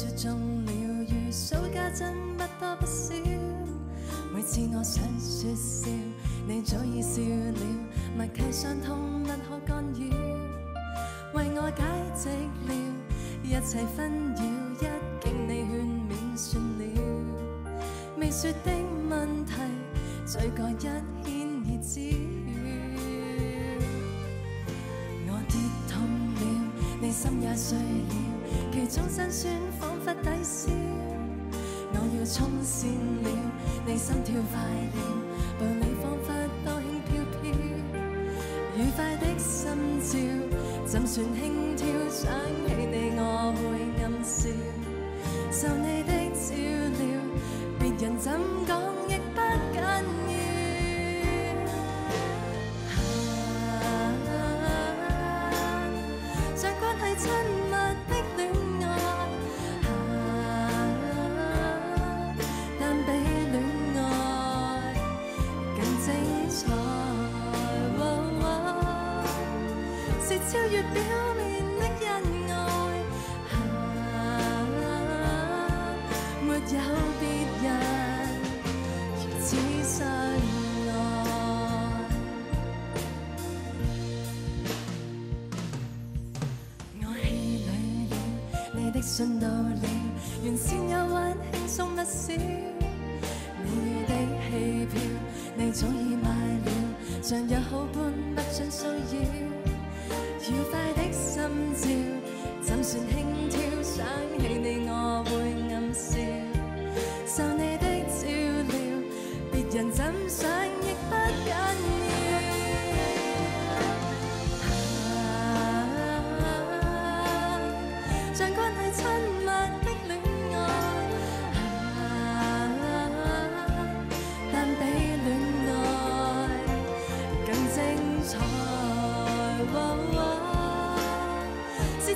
说中了。如数家珍不多不少每次我想说笑你早已笑了。默契相通不可干扰为我解寂寥一切纷扰一经你劝勉算了。未说的问题最过一天已知晓我跌痛了。你心也碎了。其中辛酸要冲线了，你心跳快了，步履仿佛多轻飘飘，愉快的心照，怎算轻佻？想起你我会暗笑，受你的照料。超越表面的恩爱。啊，没有别人如此信赖。我气里了，你的信到了，原先有温馨送不少，你的戏票你早已买了。像日好般不想骚扰。愉快的心照，怎算轻佻？想起你，我会。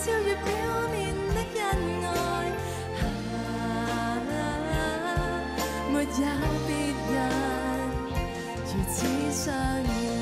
超越表面的恩爱，没有别人如此相爱。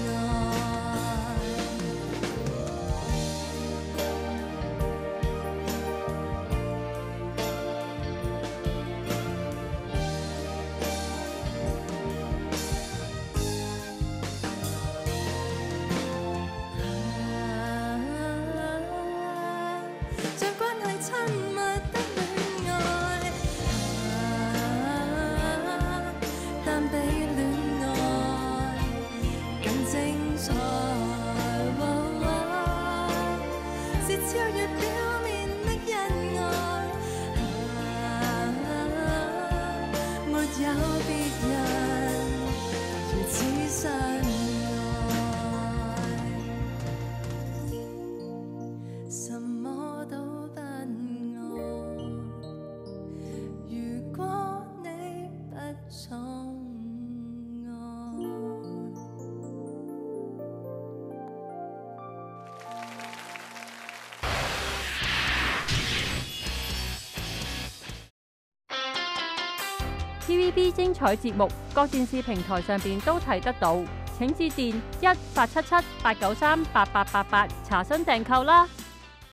tvb 精彩节目各电视平台上边都睇得到。请致电一八七七八九三八八八八查询订购啦。